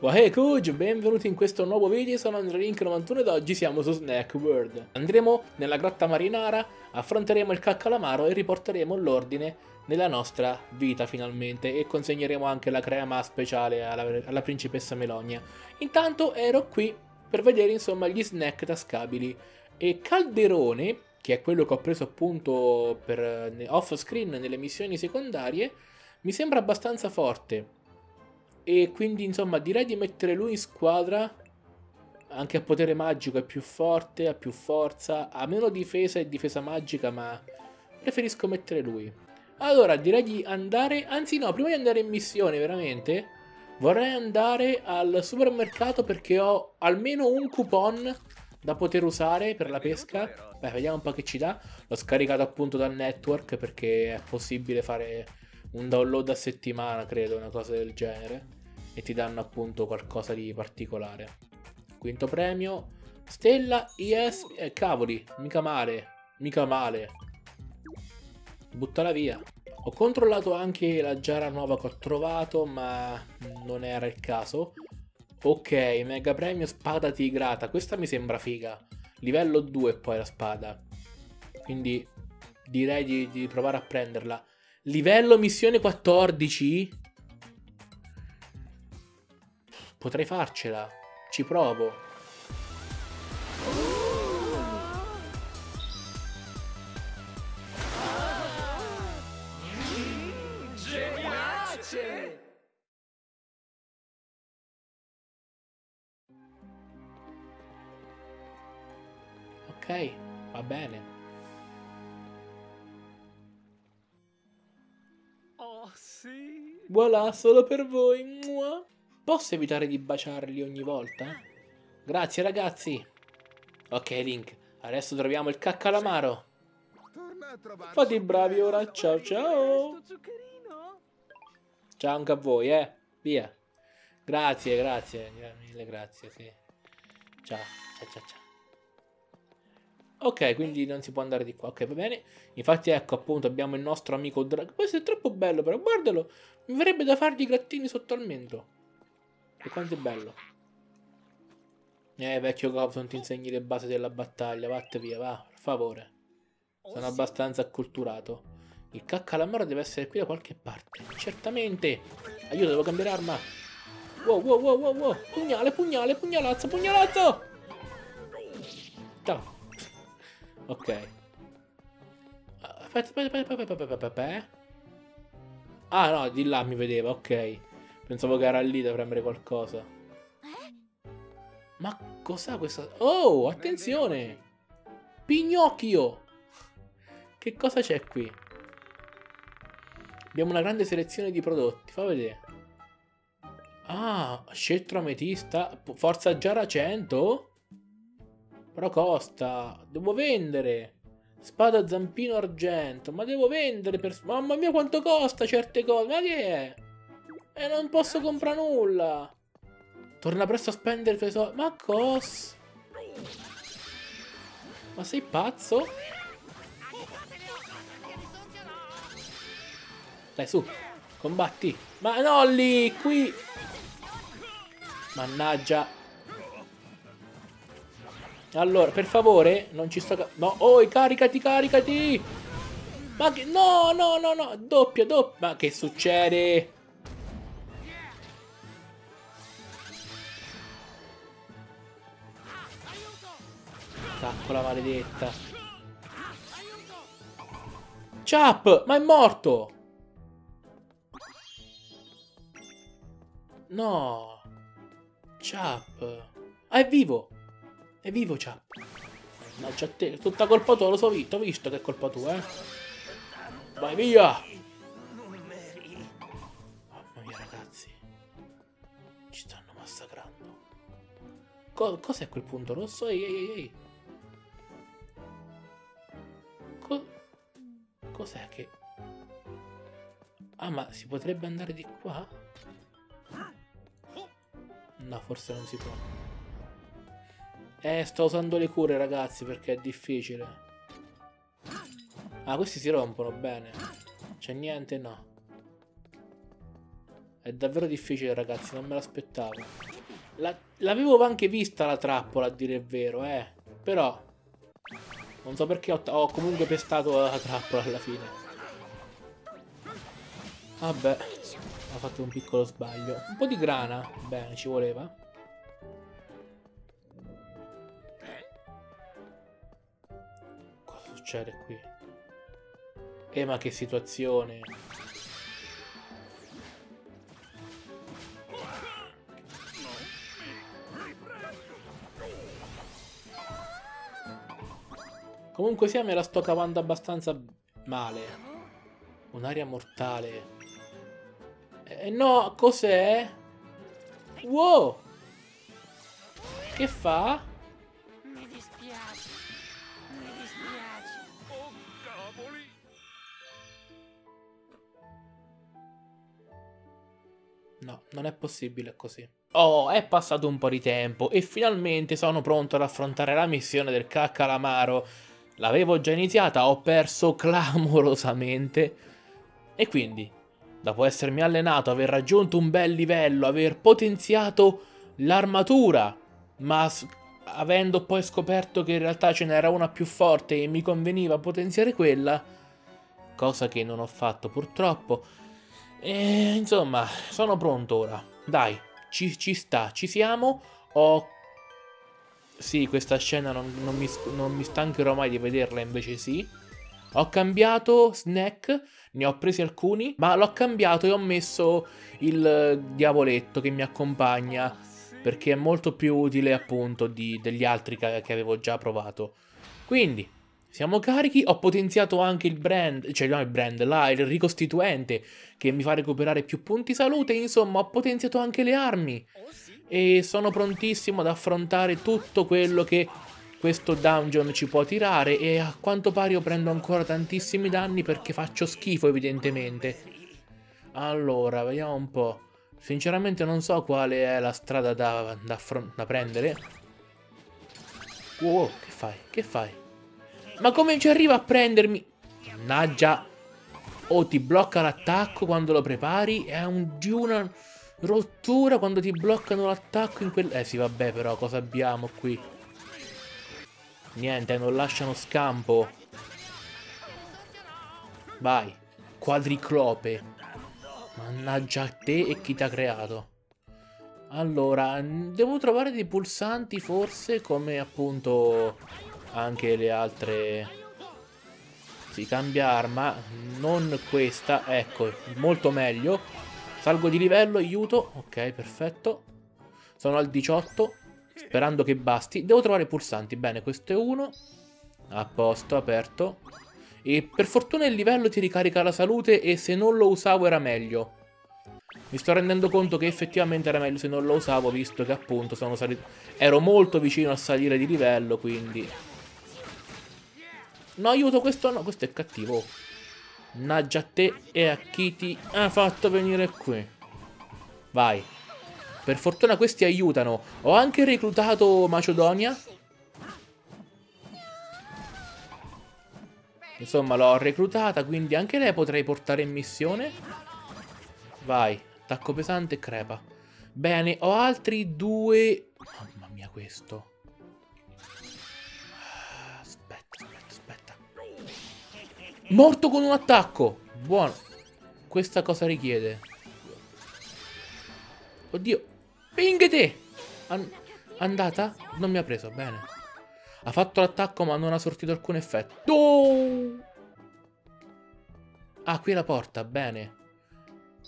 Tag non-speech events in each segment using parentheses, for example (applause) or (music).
Wahey Kuj, benvenuti in questo nuovo video, sono AndreLink91 ed oggi siamo su Snack World. Andremo nella grotta marinara, affronteremo il caccalamaro e riporteremo l'ordine nella nostra vita finalmente e consegneremo anche la crema speciale alla, alla principessa Melonia. Intanto ero qui per vedere insomma gli snack tascabili e Calderone, che è quello che ho preso appunto per off screen nelle missioni secondarie, mi sembra abbastanza forte e quindi insomma direi di mettere lui in squadra. Anche a potere magico è più forte, ha più forza, ha meno difesa e difesa magica, ma preferisco mettere lui. Allora direi di andare, anzi no, prima di andare in missione veramente, vorrei andare al supermercato perché ho almeno un coupon da poter usare per la pesca. Beh, vediamo un po' che ci dà. L'ho scaricato appunto dal network perché è possibile fare un download a settimana, credo, una cosa del genere. E ti danno appunto qualcosa di particolare. Quinto premio. Stella IS. Eh, cavoli, mica male. Mica male. Buttala via. Ho controllato anche la giara nuova che ho trovato, ma non era il caso. Ok, mega premio spada tigrata. Questa mi sembra figa. Livello 2 poi la spada. Quindi direi di, di provare a prenderla. Livello missione 14? Potrei farcela. Ci provo. Ok, va bene. Voilà, solo per voi. Mua. Posso evitare di baciarli ogni volta? Grazie ragazzi. Ok Link, adesso troviamo il caccalamaro. Fate i bravi ora, ciao ciao. Ciao anche a voi, eh. Via. Grazie, grazie. Mille grazie, sì. Ciao, ciao, ciao, ciao. Ok, quindi non si può andare di qua. Ok, va bene. Infatti, ecco, appunto, abbiamo il nostro amico Drago. Questo è troppo bello, però. Guardalo. Mi verrebbe da fargli i grattini sotto al mento. E quanto è bello. Eh, vecchio Gobson, ti insegni le basi della battaglia. Vatte via, va. Per favore. Sono abbastanza acculturato. Il caccalamaro deve essere qui da qualche parte. Certamente. Aiuto, devo cambiare arma. Wow, wow, wow, wow, wow. Pugnale, pugnale, pugnalazzo, pugnalazzo. Ciao. Ok. Aspetta, aspetta, aspetta, aspetta, aspetta, Ah no, di là mi vedeva, ok. Pensavo che era lì da premere qualcosa. Ma cos'ha questa... Oh, attenzione! Pignocchio! Che cosa c'è qui? Abbiamo una grande selezione di prodotti, fa vedere. Ah, scettro ametista, forza giara 100? Però costa. Devo vendere. Spada zampino argento. Ma devo vendere per... Mamma mia quanto costa certe cose. Ma che è? E non posso comprare nulla. Torna presto a spendere i tuoi soldi. Ma cos? Ma sei pazzo? Dai su. Combatti. Ma no lì, qui. Mannaggia. Allora, per favore, non ci sto... No, oh, caricati, caricati! Ma che... No, no, no, no, doppia, doppia... Ma che succede? Caccola maledetta. Chap, ma è morto! No. Chap. Ah, è vivo! È vivo già. Mannaggia a te, tutta colpa tua, lo so, visto, ho visto che è colpa tua, eh. Vai via! Mamma mia, ragazzi. Ci stanno massacrando. Co cos'è quel punto rosso? Ehi, ehi, ehi. Cos'è che... Ah, ma si potrebbe andare di qua? No, forse non si può. Eh, sto usando le cure, ragazzi, perché è difficile. Ah, questi si rompono bene. C'è niente? No. È davvero difficile, ragazzi, non me l'aspettavo. La, l'avevo anche vista la trappola, a dire il vero, eh. Però... Non so perché ho, ho comunque pestato la trappola alla fine. Vabbè, ho fatto un piccolo sbaglio. Un po' di grana, bene, ci voleva. Cosa succede qui? Eh, ma che situazione. Comunque sia me la sto cavando abbastanza male. Un'aria mortale. Eh no, cos'è? Wow! Che fa? Mi dispiace. Mi dispiace. Oh, cavoli! No, non è possibile così. Oh, è passato un po' di tempo e finalmente sono pronto ad affrontare la missione del caccalamaro L'avevo già iniziata, ho perso (laughs) clamorosamente. E quindi, dopo essermi allenato, aver raggiunto un bel livello, aver potenziato l'armatura, ma avendo poi scoperto che in realtà ce n'era una più forte e mi conveniva potenziare quella, cosa che non ho fatto purtroppo. E insomma, sono pronto ora. Dai, ci, ci sta, ci siamo. Ho sì, questa scena non, non, mi, non mi stancherò mai di vederla, invece sì. Ho cambiato snack, ne ho presi alcuni, ma l'ho cambiato e ho messo il diavoletto che mi accompagna perché è molto più utile appunto di, degli altri che, che, avevo già provato. Quindi, siamo carichi, ho potenziato anche il brand, cioè no il brand, là, il ricostituente che mi fa recuperare più punti salute, insomma ho potenziato anche le armi e sono prontissimo ad affrontare tutto quello che questo dungeon ci può tirare e a quanto pare io prendo ancora tantissimi danni perché faccio schifo evidentemente. Allora, vediamo un po'. Sinceramente non so quale è la strada da, da, da prendere. Wow, che fai? Che fai? Ma come ci arriva a prendermi? Mannaggia. Oh, ti blocca l'attacco quando lo prepari? È un una... Rottura quando ti bloccano l'attacco in quel... Eh sì, vabbè, però cosa abbiamo qui? Niente, non lasciano scampo. Vai. Quadriclope. Mannaggia a te e chi ti ha creato. Allora, devo trovare dei pulsanti forse come appunto anche le altre... Si cambia arma, non questa, ecco, molto meglio. Salgo di livello, aiuto. Ok, perfetto. Sono al 18. Sperando che basti. Devo trovare i pulsanti. Bene, questo è uno. A posto, aperto. E per fortuna il livello ti ricarica la salute e se non lo usavo era meglio. Mi sto rendendo conto che effettivamente era meglio se non lo usavo, visto che appunto sono salito... Ero molto vicino a salire di livello, quindi... No, aiuto, questo no, questo è cattivo. Naggia a te e a chi ti ha fatto venire qui. Vai. Per fortuna questi aiutano. Ho anche reclutato Macedonia. Insomma, l'ho reclutata, quindi anche lei potrei portare in missione. Vai. Attacco pesante e crepa. Bene, ho altri due... Mamma mia, questo. Morto con un attacco. Buono. Questa cosa richiede. Oddio. Pinghete. An andata? Non mi ha preso. Bene. Ha fatto l'attacco ma non ha sortito alcun effetto. Ah, qui è la porta. Bene.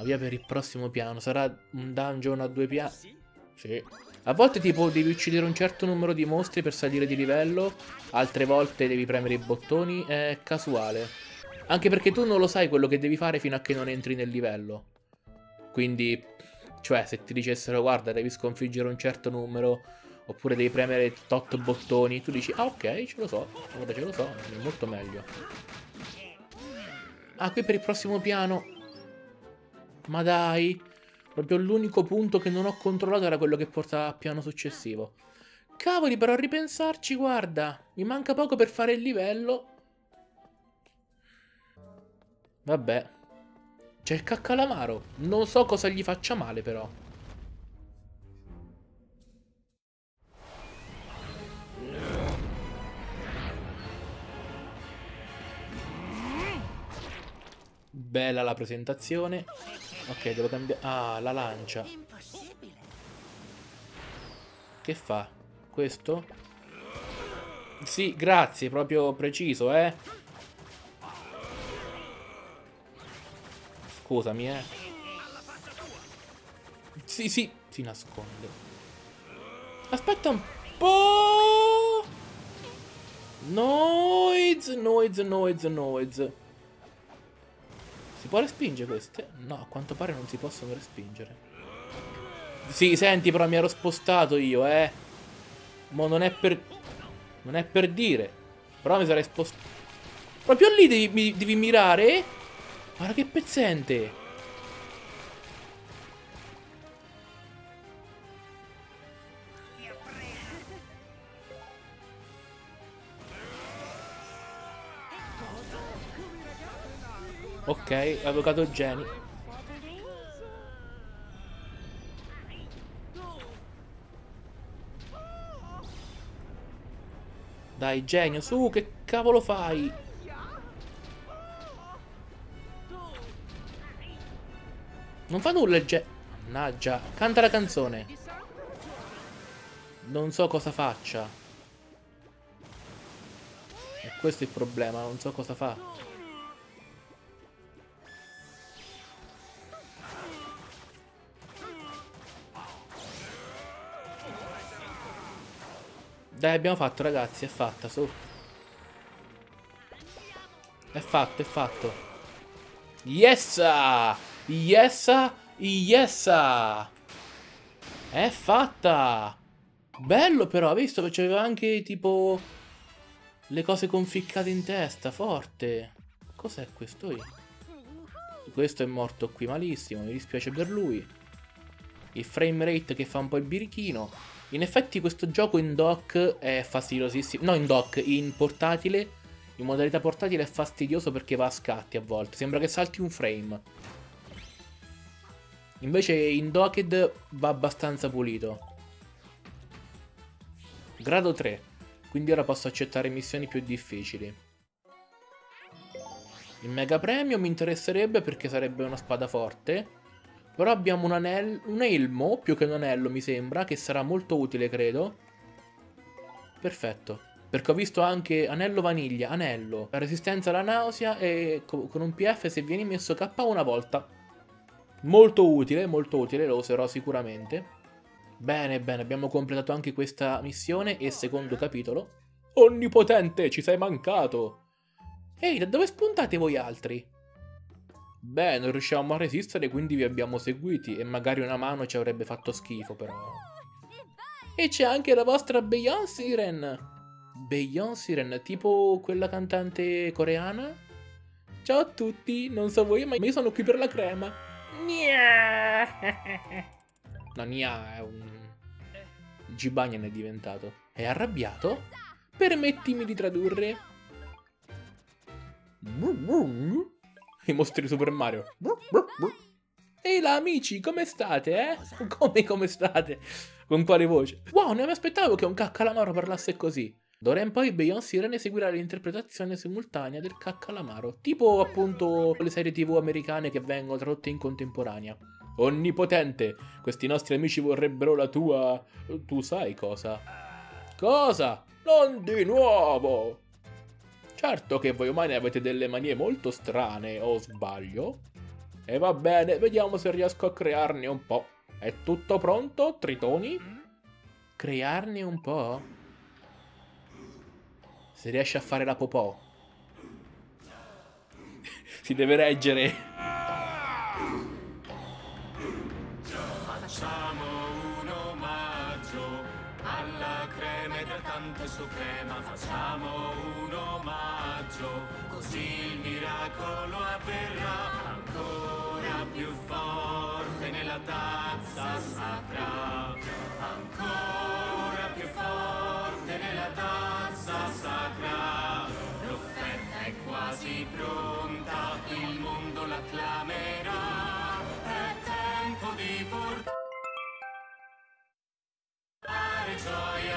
Via per il prossimo piano. Sarà un dungeon a due piani? Sì. A volte tipo devi uccidere un certo numero di mostri per salire di livello, altre volte devi premere i bottoni, è casuale. Anche perché tu non lo sai quello che devi fare fino a che non entri nel livello. Quindi, cioè, se ti dicessero guarda devi sconfiggere un certo numero, oppure devi premere tot bottoni, tu dici ah ok, ce lo so, ora ce lo so, è molto meglio. Ah, qui per il prossimo piano. Ma dai. Proprio l'unico punto che non ho controllato era quello che porta al piano successivo. Cavoli, però a ripensarci, guarda. Mi manca poco per fare il livello. Vabbè. C'è il caccalamaro. Non so cosa gli faccia male, però. Bella la presentazione. Ok, devo cambiare... Ah, la lancia. Che fa? Questo? Sì, grazie, proprio preciso, eh. Scusami, eh. Sì, sì, si nasconde. Aspetta un po'. Noise, noise, noise, noise. Si può respingere queste? No, a quanto pare non si possono respingere. Sì, senti, però mi ero spostato io, eh. Ma non è per... Non è per dire. Però mi sarei spostato... Proprio lì devi, mi, devi mirare? Guarda che pezzente. Ok, avvocato Jenny. Dai, genio, su, che cavolo fai? Non fa nulla il ge... Mannaggia, canta la canzone. Non so cosa faccia. E questo è il problema, non so cosa fa. Dai, abbiamo fatto, ragazzi, è fatta, su. È fatto, è fatto. Yes! Yes! Yes! È fatta! Bello però, visto che c'aveva anche tipo le cose conficcate in testa, forte. Cos'è questo? Io? Questo è morto qui malissimo, mi dispiace per lui. Il frame rate che fa un po' il birichino. In effetti questo gioco in dock è fastidiosissimo. No, in dock, in portatile. In modalità portatile è fastidioso perché va a scatti a volte. Sembra che salti un frame. Invece in docked va abbastanza pulito. Grado 3. Quindi ora posso accettare missioni più difficili. Il mega premio mi interesserebbe perché sarebbe una spada forte. Però abbiamo un, anello, un elmo, più che un anello mi sembra, che sarà molto utile credo. Perfetto. Perché ho visto anche anello vaniglia, anello, la resistenza alla nausea e con un PF se vieni messo K una volta. Molto utile, molto utile, lo userò sicuramente. Bene, bene, abbiamo completato anche questa missione e secondo capitolo. Onnipotente, ci sei mancato! Ehi, da dove spuntate voi altri? Beh, non riusciamo a resistere, quindi vi abbiamo seguiti e magari una mano ci avrebbe fatto schifo, però. E c'è anche la vostra Beyoncé Siren. Beyoncé Siren, tipo quella cantante coreana? Ciao a tutti, non so voi, ma io sono qui per la crema. Nia. No, Nia è un... Gibagnan è diventato. È arrabbiato? Permettimi di tradurre. I mostri di Super Mario. Ehi là amici, come state, eh? Come, come state? Con quale voce? Wow, non mi aspettavo che un caccalamaro parlasse così. D'ora in poi Beyoncé Irene seguirà l'interpretazione simultanea del caccalamaro, tipo appunto le serie tv americane che vengono tradotte in contemporanea. Onnipotente, questi nostri amici vorrebbero la tua... tu sai cosa? Cosa? Non di nuovo! Certo che voi umani avete delle manie molto strane, o sbaglio? E va bene, vediamo se riesco a crearne un po'. È tutto pronto, Tritoni? Crearne un po'? Se riesce a fare la popò. (laughs) si deve reggere. Facciamo un omaggio alla creme del canto suprema. Facciamo un omaggio, così il miracolo avverrà. Ancora più forte nella tazza portare gioia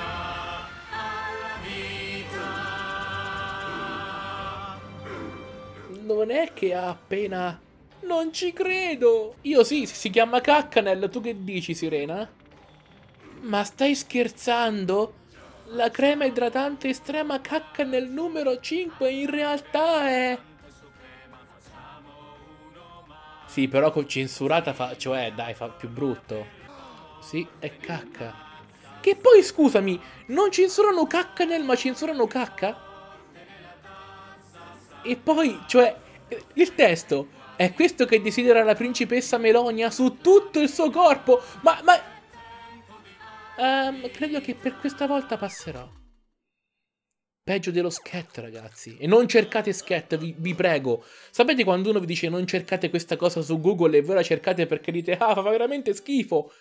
alla vita. Non è che ha appena... Non ci credo! Io sì, si chiama Caccanel, tu che dici, Sirena? Ma stai scherzando? La crema idratante estrema Caccanel numero 5 in realtà è... Sì, però con censurata fa... Cioè, dai, fa più brutto. Sì, è cacca. Che poi, scusami, non censurano Caccanel, ma censurano cacca? E poi, cioè, il testo è questo che desidera la principessa Melonia su tutto il suo corpo. Ma, ma... Um, credo che per questa volta passerò. Peggio dello scat, ragazzi. E non cercate scat, vi, vi, prego. Sapete quando uno vi dice non cercate questa cosa su Google e voi la cercate perché dite ah, fa veramente schifo.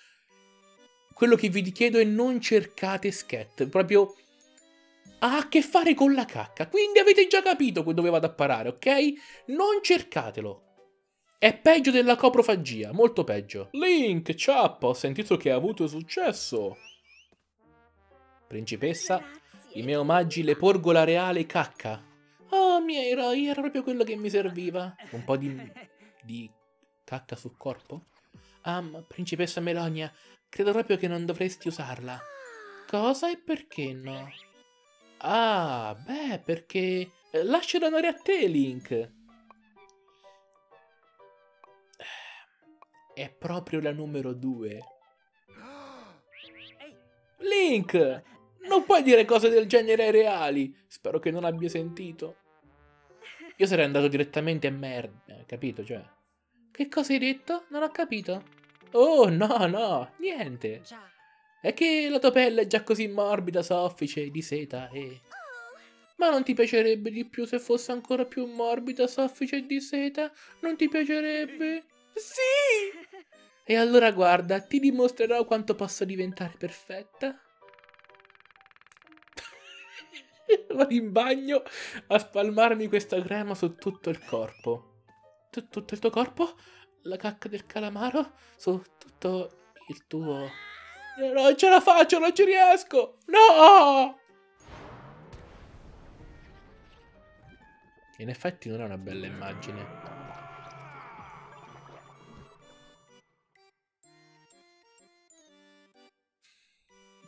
Quello che vi chiedo è non cercate scat. Proprio ha a che fare con la cacca. Quindi avete già capito dove vado a parare, ok? Non cercatelo. È peggio della coprofagia, molto peggio. Link, ciappa, ho sentito che ha avuto successo. Principessa, i miei omaggi le porgo la reale cacca. Oh, miei eroi, era proprio quello che mi serviva. Un po' di... di cacca sul corpo? Ah, principessa Melonia, credo proprio che non dovresti usarla. Cosa e perché no? Ah, beh, perché... Lasciala andare a te, Link. È proprio la numero 2. (gasps) Link! Non puoi dire cose del genere ai reali. Spero che non abbia sentito. Io sarei andato direttamente a merda, capito? Cioè, che cosa hai detto? Non ho capito. Oh, no, no, niente. È che la tua pelle è già così morbida, soffice, di seta e... Ma non ti piacerebbe di più se fosse ancora più morbida, soffice e di seta? Non ti piacerebbe? Sì! E allora guarda, ti dimostrerò quanto posso diventare perfetta. (laughs) Vado in bagno a spalmarmi questa crema su tutto il corpo. T tutto il tuo corpo? La cacca del calamaro? Su tutto il tuo... Non ce la faccio, non ci riesco! No! In effetti non è una bella immagine.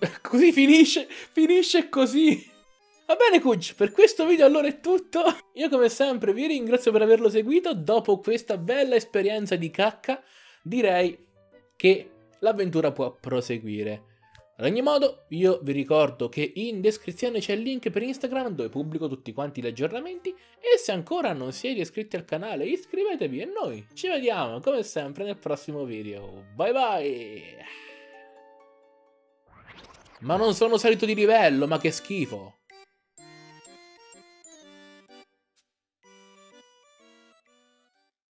(laughs) così finisce, finisce così. Va bene Kuj, per questo video allora è tutto. Io come sempre vi ringrazio per averlo seguito. Dopo questa bella esperienza di cacca, direi che l'avventura può proseguire. Ad ogni modo, io vi ricordo che in descrizione c'è il link per Instagram dove pubblico tutti quanti gli aggiornamenti e se ancora non siete iscritti al canale iscrivetevi e noi ci vediamo come sempre nel prossimo video. Bye bye! Ma non sono salito di livello, ma che schifo.